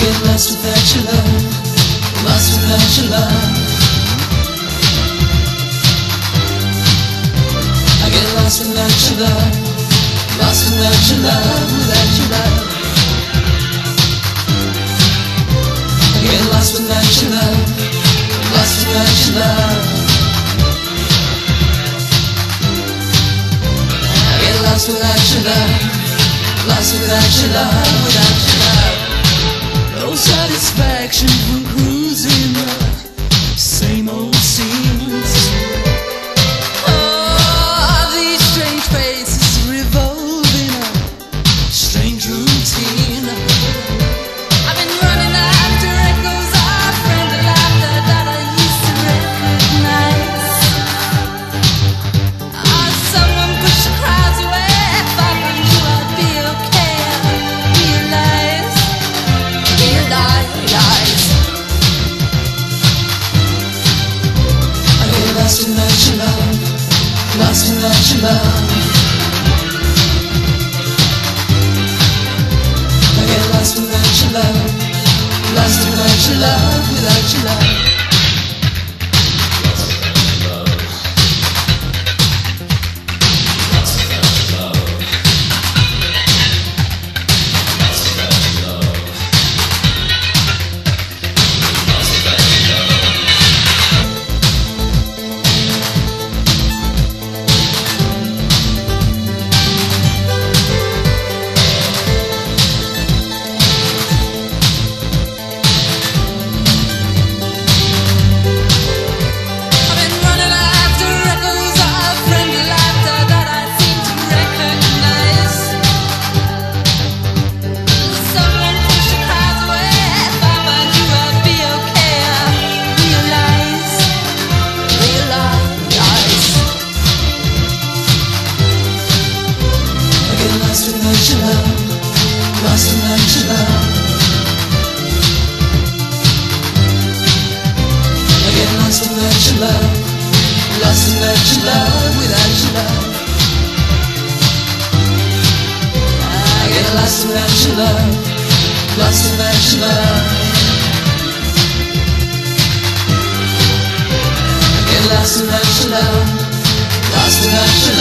get lost without your love, lost without your love. I get lost without your love, lost without your love, without your love. I get lost without your love, lost without your love. I get lost without your love, lost without your love, without your love. Satisfaction from cruising love. I get lost without your love, lost without your love, without your love. Lost without your love, lost without your love. I get lost without your love, lost without your love, without your love. I get lost without your love, lost without your love. I get lost without your love, lost without your love,